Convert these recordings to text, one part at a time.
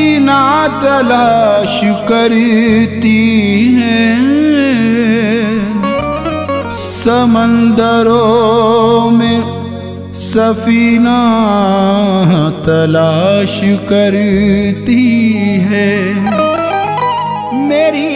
जीना तलाश करती है। समंदरों में सफीना तलाश करती है। मेरी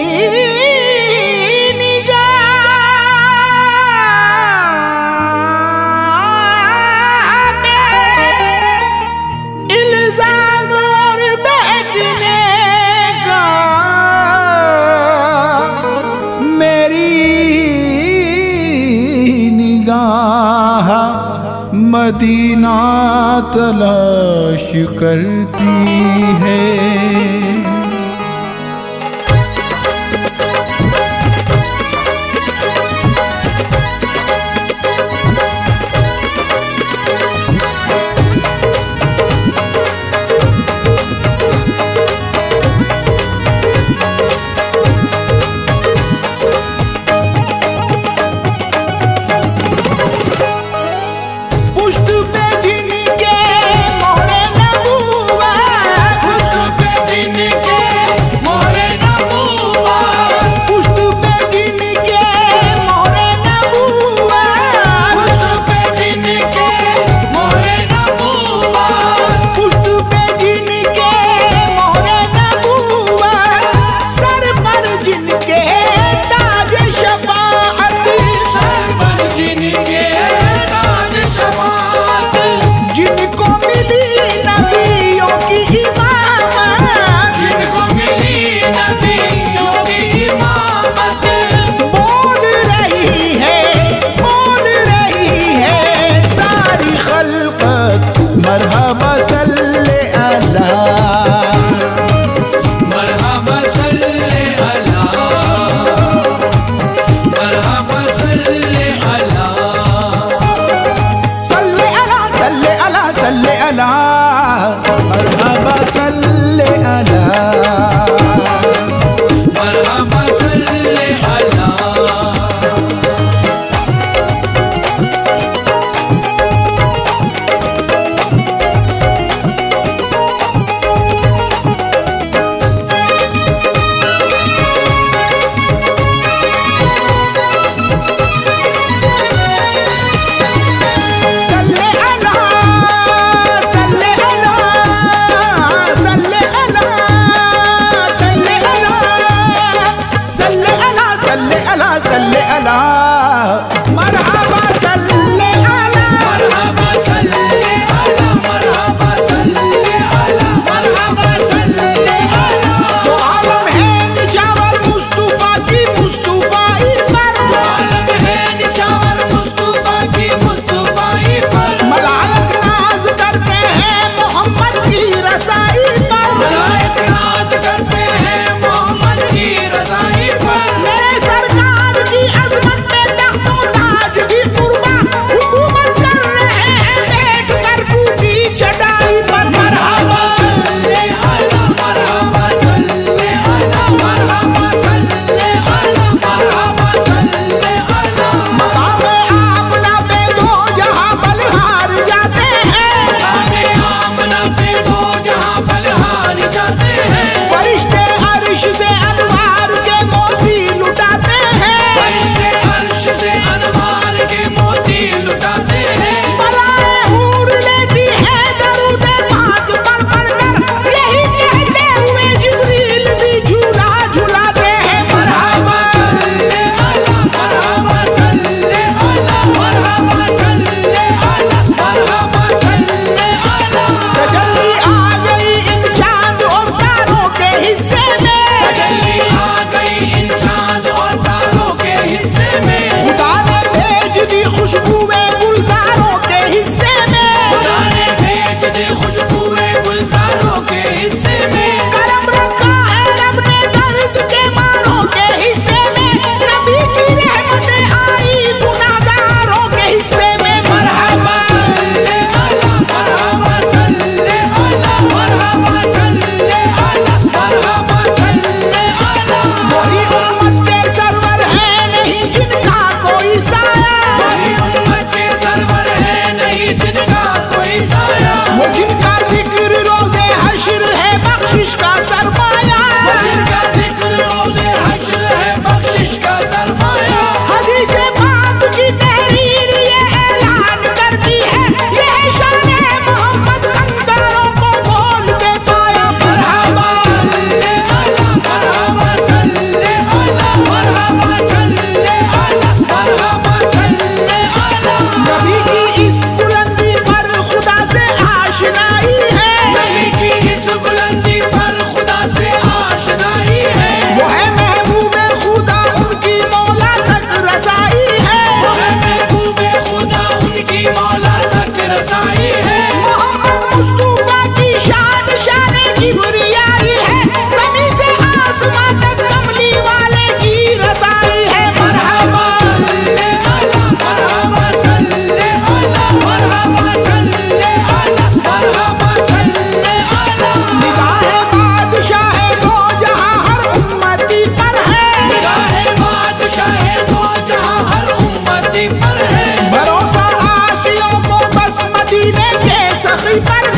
मदीना तलाश करती है। है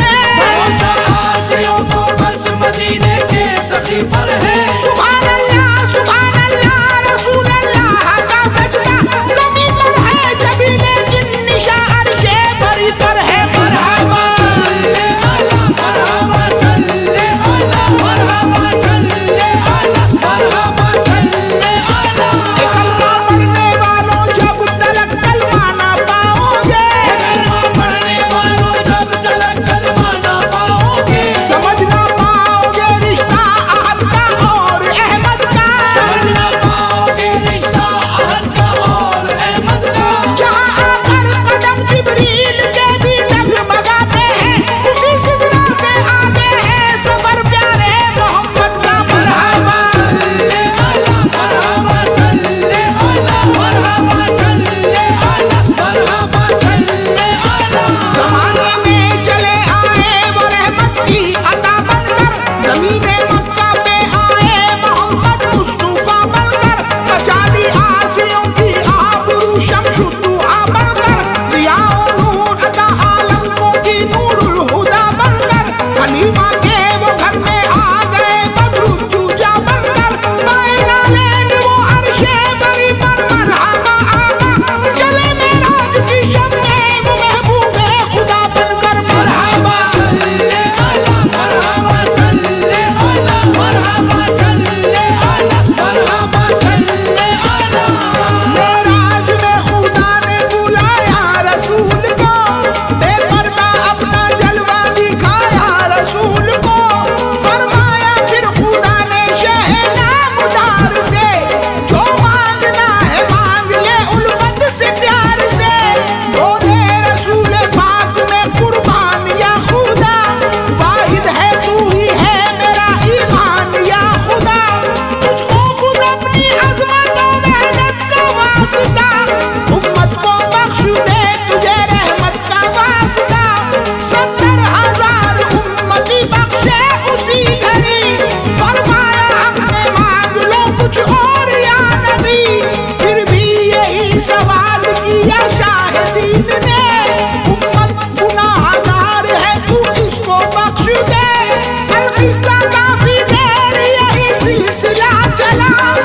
चला